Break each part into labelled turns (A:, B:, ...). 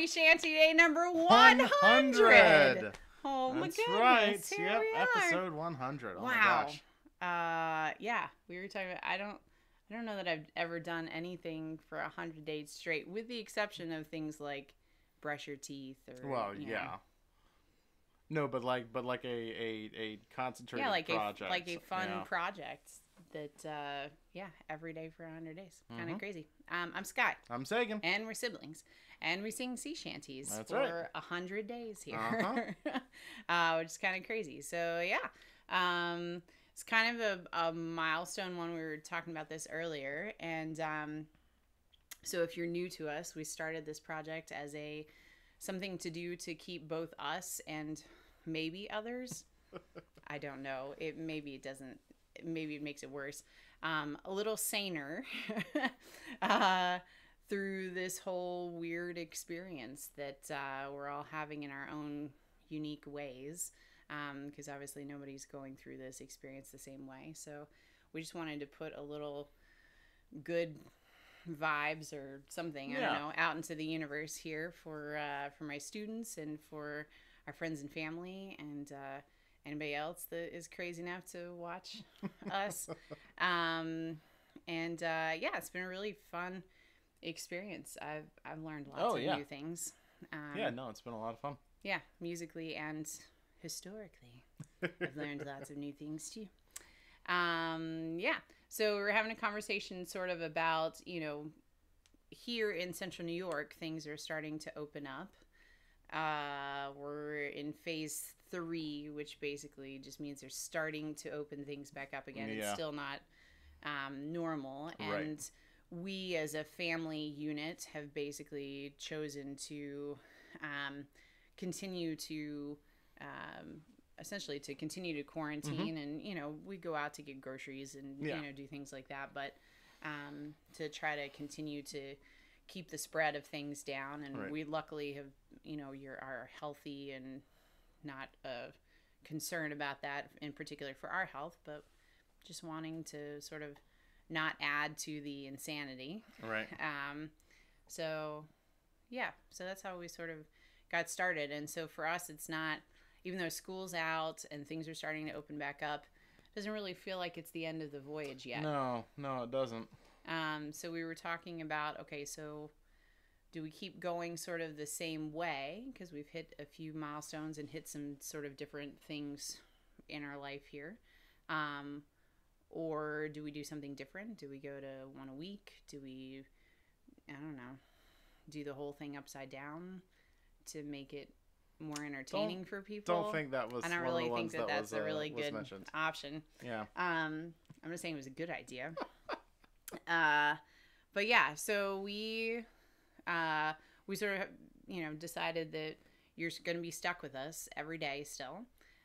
A: Happy Shanty Day number 100. Oh my
B: That's
A: goodness.
B: right.
A: Here
B: yep, episode 100. Oh my
A: Wow.
B: gosh.
A: Uh, yeah, we were talking about. I don't, I don't know that I've ever done anything for a hundred days straight, with the exception of things like brush your teeth or.
B: Well,
A: you know,
B: yeah. No, but like, but like a a, a concentrated
A: yeah, like
B: project.
A: a like a fun
B: yeah.
A: project that, uh, yeah, every day for a hundred days, kind of
B: Mhm.
A: crazy. Um, I'm Sky,
B: I'm Sagan.
A: and we're siblings, and we sing sea shanties
B: That's
A: for
B: right.
A: a hundred days here,
B: Uh-huh.
A: uh, which is kind of crazy. So yeah, um, it's kind of a, a milestone one. We were talking about this earlier, and um, so if you're new to us, we started this project as a something to do to keep both us and maybe others. I don't know. It maybe it doesn't. Maybe it makes it worse. Um, a little saner uh, through this whole weird experience that uh, we're all having in our own unique ways. Because obviously nobody's going through this experience the same way. So we just wanted to put a little good vibes or something I
B: Yeah.
A: don't know out into the universe here for uh, for my students and for our friends and family and uh, anybody else that is crazy enough to watch us. Um, and uh, yeah, it's been a really fun experience. I've I've learned lots
B: Oh,
A: of
B: yeah.
A: new things. Um,
B: yeah, no, it's been a lot of fun.
A: yeah, musically and historically. I've learned lots of new things too. Um, yeah, so we're having a conversation sort of about, you know, here in central New York, things are starting to open up. Uh, we're in phase three, which basically just means they're starting to open things back up again. It's still not um, normal.
B: Right.
A: And we, as a family unit, have basically chosen to um, continue to um, essentially to continue to quarantine and you know we go out to get groceries and
B: Mm-hmm. Yeah.
A: you know do things like that but um, to try to continue to keep the spread of things down and
B: Right.
A: we luckily have you know you're are healthy and not a concern about that in particular for our health but just wanting to sort of not add to the insanity
B: Right.
A: um, so, yeah, so that's how we sort of got started. And so for us, it's not, even though school's out and things are starting to open back up, doesn't really feel like it's the end of the voyage yet.
B: No, no, it doesn't.
A: Um, so we were talking about, okay, so do we keep going sort of the same way? Because we've hit a few milestones and hit some sort of different things in our life here. Um, or do we do something different? Do we go to one a week? Do we, I don't know, do the whole thing upside down to make it more entertaining for people?
B: Don't think that was.
A: I don't really think
B: ones
A: that that's
B: was,
A: a
B: uh,
A: really
B: was
A: good
B: mentioned.
A: option.
B: Yeah.
A: Um, I'm just saying it was a good idea. uh, but yeah, so we, uh, we sort of, you know, decided that you're going to be stuck with us every day still,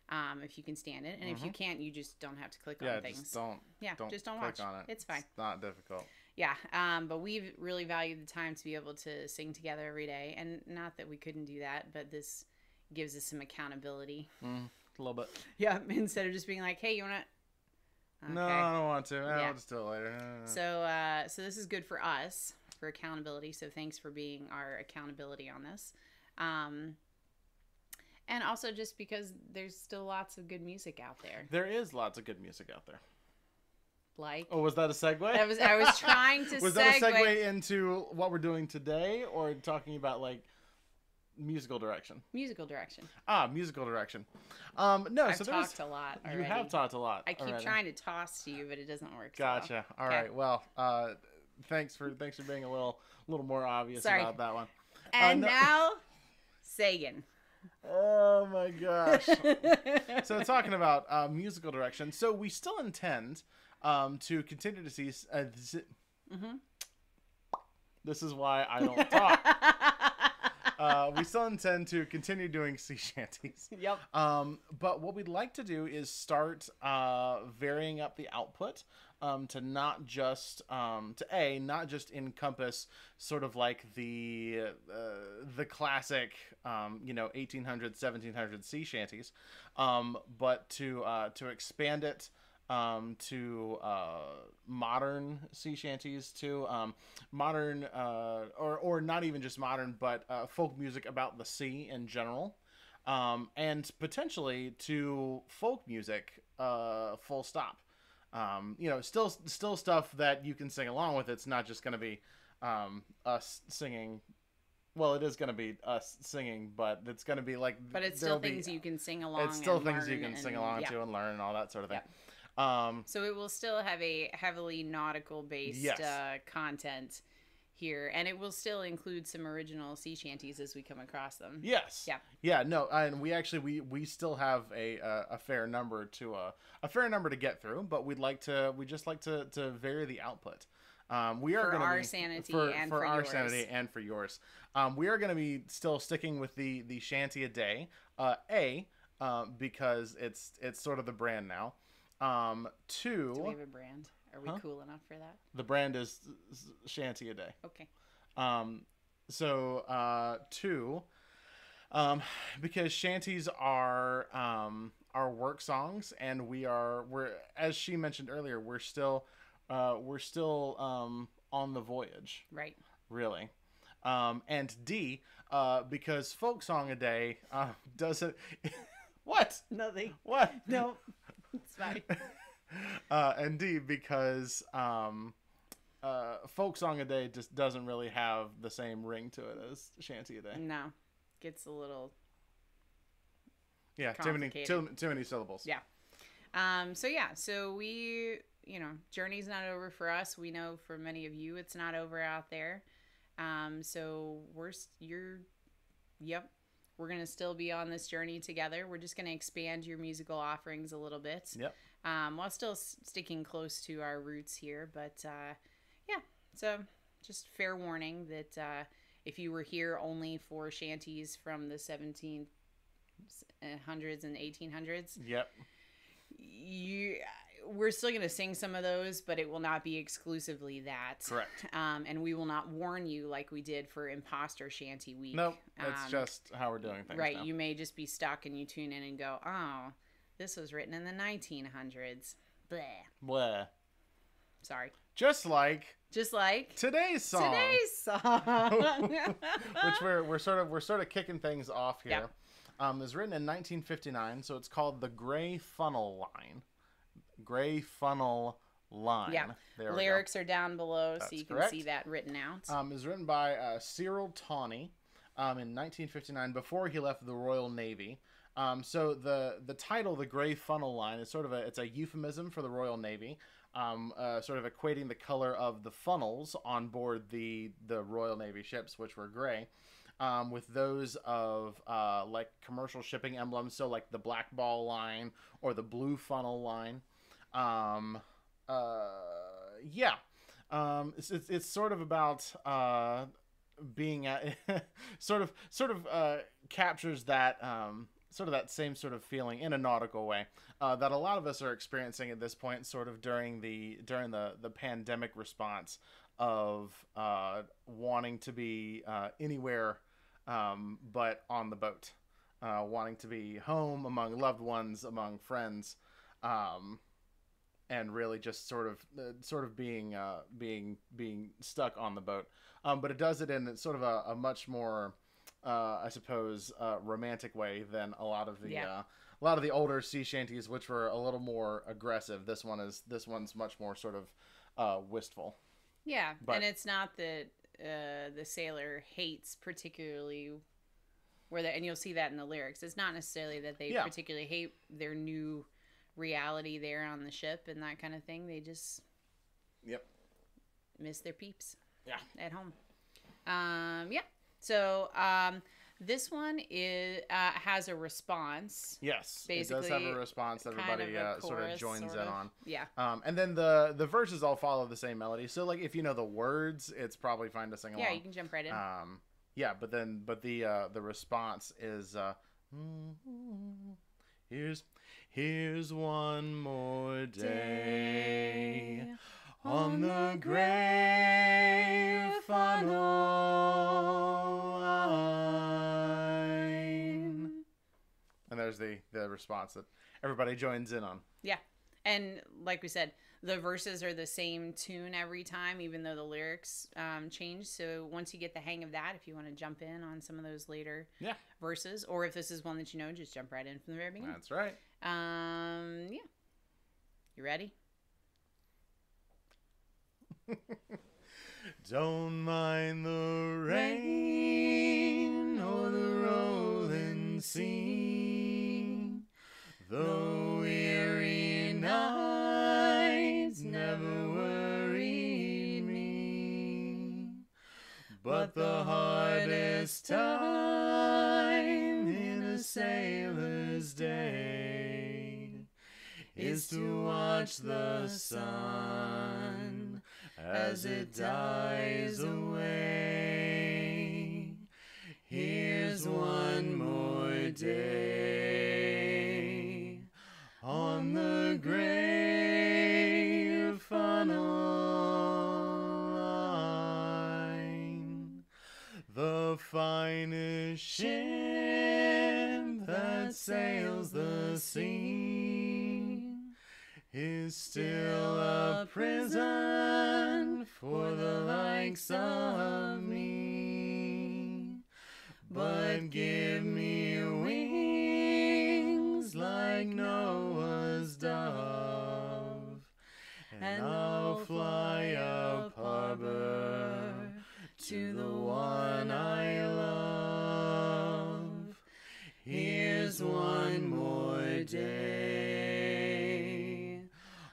A: um, if you can stand it, and if you can't, you just don't have to click
B: Mm-hmm. Yeah,
A: on things.
B: just don't.
A: yeah,
B: don't
A: just don't
B: click
A: watch.
B: on it.
A: It's fine.
B: It's not difficult.
A: Yeah, um, but we've really valued the time to be able to sing together every day, and not that we couldn't do that, but this gives us some accountability.
B: Mm, a little bit.
A: Yeah, instead of just being like, "Hey, you want to?"
B: No, I don't want to. I'll just do it later.
A: So, uh, so this is good for us for accountability. So, thanks for being our accountability on this. Um, and also, just because there's still lots of good music out there,
B: there is lots of good music out there.
A: like
B: Oh, was that a segue?
A: I was, I was trying to
B: was
A: segue.
B: that a segue into what we're doing today, or talking about like musical direction?
A: musical direction.
B: Ah, musical direction. Um, no,
A: I've
B: so there's
A: talked a lot.
B: you have talked a lot.
A: I keep
B: already.
A: trying to toss to you, but it doesn't work. so.
B: Gotcha. All
A: Okay.
B: right. Well, uh, thanks for thanks for being a little a little more obvious
A: Sorry.
B: about that one.
A: And
B: no-
A: now, Sagan.
B: Oh my gosh. so talking about uh, musical direction, so we still intend um, to continue to see. Uh, z-
A: Mhm.
B: This is why I don't talk. we still intend to continue doing sea shanties.
A: yep.
B: Um, but what we'd like to do is start uh, varying up the output um, to not just um, to a not just encompass sort of like the uh, the classic um, you know 1800s 1700s sea shanties, um, but to uh, to expand it um, to uh, modern sea shanties to um, modern uh, or or not even just modern, but uh, folk music about the sea in general, um, and potentially to folk music. Uh, full stop. Um, you know, still still stuff that you can sing along with. It's not just going to be um, us singing. Well, it is going to be us singing, but it's going to be like.
A: But it's still
B: there'll be-
A: things you can sing along.
B: It's still
A: and
B: things you can sing along
A: yeah.
B: to and learn and all that sort of thing. Um,
A: So it will still have a heavily nautical based
B: Yes.
A: uh, content here, and it will still include some original sea shanties as we come across them.
B: yes.
A: Yeah.
B: Yeah. No, and we actually we we still have a a, a fair number to uh, a fair number to get through, but we'd like to we just like to to vary the output. Um, we are
A: For
B: going to
A: our
B: be,
A: sanity
B: for,
A: and
B: for
A: for
B: our
A: yours.
B: sanity and for yours. Um, we are going to be still sticking with the the shanty a day. Uh, a uh, because it's it's sort of the brand now. Um, two,
A: Do we have a brand? Are we
B: Huh?
A: cool enough for that?
B: the brand is shanty a day.
A: Okay.
B: Um, so uh, two, um, because shanties are um, are work songs, and we are we're as she mentioned earlier, we're still uh, we're still um, on the voyage,
A: Right.
B: really. Um, and D, uh, because folk song a day uh, doesn't. what?
A: Nothing.
B: What?
A: No.
B: Uh, and D because um, uh, folk song a day just doesn't really have the same ring to it as shanty a day.
A: no. Gets a little
B: Yeah, too many, too, too many syllables.
A: Yeah. Um, so yeah, so we, you know, journey's not over for us. We know for many of you, it's not over out there. Um, so we're, you're, yep, we're gonna still be on this journey together. We're just gonna expand your musical offerings a little bit.
B: Yep.
A: Um, while still s- sticking close to our roots here, but uh, yeah. So just fair warning that uh, if you were here only for shanties from the 1700s and 1800s,
B: Yep.
A: you we're still going to sing some of those but it will not be exclusively that
B: Correct.
A: um, and we will not warn you like we did for imposter shanty week
B: Nope. That's
A: Um,
B: just how we're doing things.
A: right
B: now.
A: you may just be stuck and you tune in and go oh this was written in the 1900s Bleh.
B: Bleh.
A: sorry
B: Just like
A: just like
B: today's song,
A: today's song
B: which we're we're sort of we're sort of kicking things off here.
A: Yeah.
B: Um, it was written in 1959, so it's called the Gray Funnel Line. Gray Funnel Line.
A: Yeah.
B: There
A: lyrics are down below so
B: That's
A: you can
B: correct.
A: see that written out
B: Um, it was written by uh, Cyril Tawney um, in 1959 before he left the Royal Navy. Um, so the the title, the Gray Funnel Line, is sort of a it's a euphemism for the Royal Navy, um, uh, sort of equating the color of the funnels on board the the Royal Navy ships, which were gray. Um, with those of uh, like commercial shipping emblems, so like the black ball line or the blue funnel line. Um, uh, yeah, um, it's, it's, it's sort of about uh, being at sort of sort of uh, captures that um, sort of that same sort of feeling in a nautical way uh, that a lot of us are experiencing at this point, sort of during the during the the pandemic response of uh, wanting to be uh, anywhere um, but on the boat, uh, wanting to be home among loved ones, among friends. Um, and really just sort of uh, sort of being uh, being being stuck on the boat. Um, but it does it in sort of a, a much more, uh, I suppose, uh, romantic way than a lot of the
A: Yeah.
B: uh, a lot of the older sea shanties, which were a little more aggressive. This one is this one's much more sort of uh, wistful.
A: Yeah,
B: But-
A: and it's not that uh, the sailor hates particularly where the, and you'll see that in the lyrics. It's not necessarily that they
B: Yeah.
A: particularly hate their new reality there on the ship and that kind of thing. They just
B: Yep.
A: miss their peeps.
B: Yeah.
A: At home. Um, yeah. So um, this one is uh, has a response.
B: Yes, it does have a response that
A: kind
B: everybody
A: of a
B: uh, sort of joins
A: sort
B: in
A: of.
B: on.
A: Yeah.
B: Um, and then the the verses all follow the same melody. So like if you know the words, it's probably fine to sing along.
A: Yeah, you can jump right in.
B: Um, yeah, but then but the uh, the response is uh, here's here's one more day on the gray funnel line. And there's the the response that everybody joins in on.
A: Yeah. And like we said, the verses are the same tune every time, even though the lyrics um, change. So once you get the hang of that, if you want to jump in on some of those later
B: Yeah.
A: verses, or if this is one that you know, just jump right in from the very beginning.
B: That's right.
A: Um, yeah. You ready?
B: Don't mind the rain or the rolling sea, the But the hardest time in a sailor's day is to watch the sun as it dies away. Here's one more day on the grave finest ship that sails the sea is still a prison for the likes of me. But give me wings like Noah's dove, and I'll fly up harbor to the one I love. Here's one more day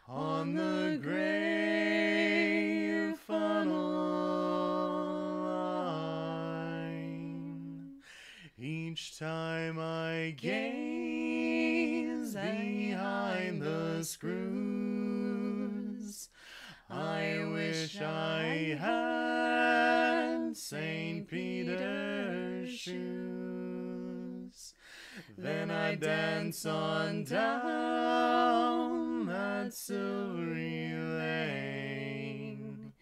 B: on the gray funnel line. Each time I gaze behind the screws, Dance on down that silvery lane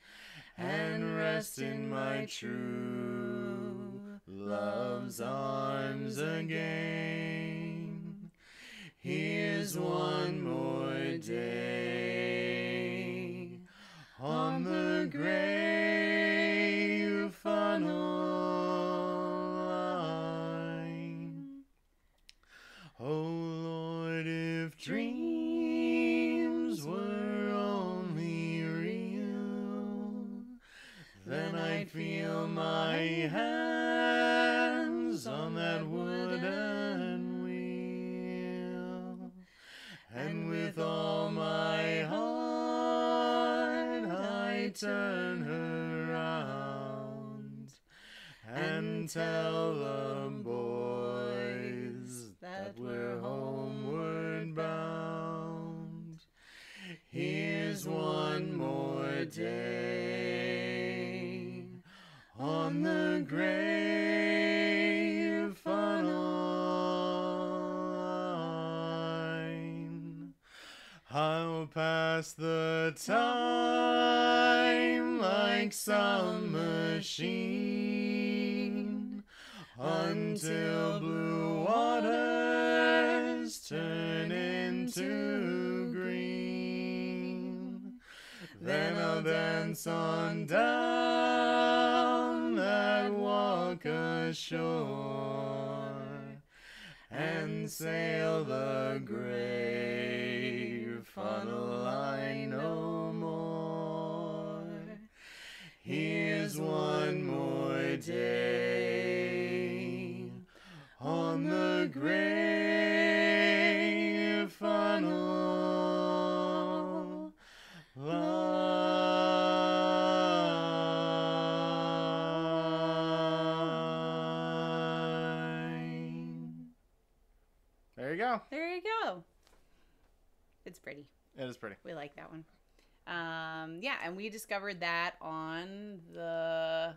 B: and rest in my true love's arms again. Here's one more day on the grave dreams were only real, then I'd feel my hands on that wooden wheel, and with all my heart I turn her round and tell the time like some machine until blue waters turn into green. Then I'll dance on down that walk ashore and sail the gray funnel line no one more day on the gray funnel line. There you go.
A: There you go. It's pretty.
B: It is pretty.
A: We like that one. Um, yeah, and we discovered that on the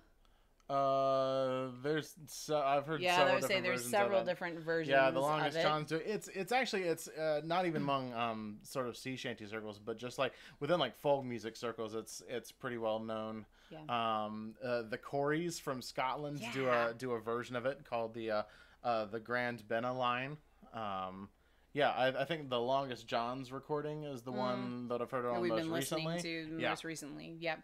B: Uh, there's so I've heard
A: yeah.
B: Several
A: would say there's several different versions.
B: Yeah, the Longest Johns do it's it's actually it's uh, not even among um sort of sea shanty circles, but just like within like folk music circles, it's it's pretty well known.
A: Yeah.
B: Um, uh, the Corries from Scotland do a do a version of it called the uh, uh the Grand Benna line. Um, Yeah, I, I think the Longest Johns recording is the
A: Mm.
B: one that I've heard on
A: we've
B: most
A: been listening
B: recently.
A: to
B: Yeah.
A: most recently. Yep.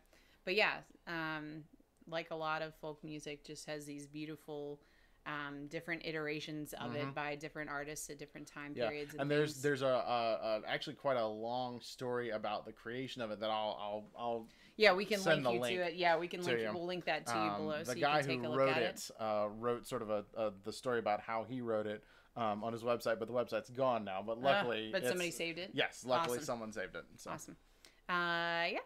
A: But yeah, um, like a lot of folk music, just has these beautiful um, different iterations of it by different artists at different time
B: Mm-hmm. Yeah,
A: periods.
B: and there's
A: things.
B: there's a, a, a actually quite a long story about the creation of it that I'll I'll I'll
A: yeah, we can
B: send
A: link
B: the
A: you
B: link
A: to it. Yeah, we can link.
B: you.
A: We'll link that to you
B: um,
A: below,
B: the
A: so you
B: guy
A: can take
B: who
A: a look
B: wrote
A: at
B: it, Uh, wrote sort of a, a the story about how he wrote it um, on his website, but the website's gone now. But
A: Uh,
B: luckily,
A: but somebody saved it.
B: Yes, luckily
A: Awesome.
B: someone saved it. So.
A: Awesome. Uh, yeah.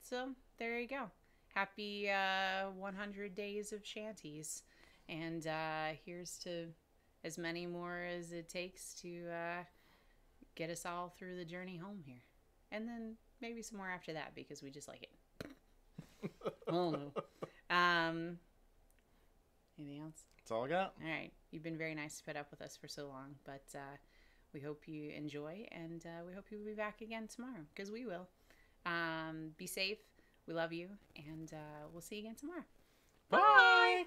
A: So there you go. Happy uh, 100 days of shanties, and uh, here's to as many more as it takes to uh, get us all through the journey home here, and then maybe some more after that because we just like it. oh no. Um. Anything else?
B: That's all I got.
A: All right. You've been very nice to put up with us for so long, but uh, we hope you enjoy and uh, we hope you'll be back again tomorrow because we will. Um, be safe. We love you, and uh, we'll see you again tomorrow.
B: Bye.